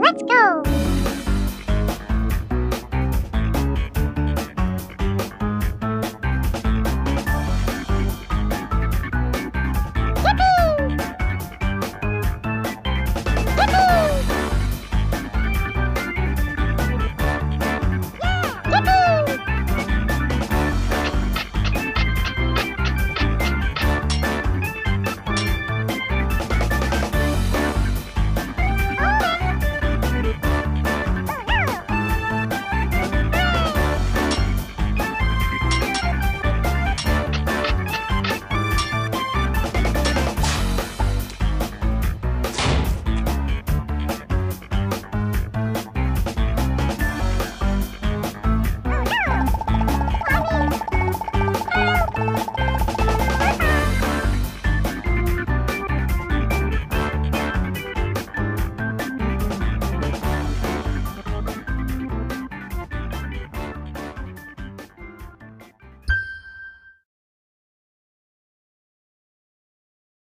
Let's go!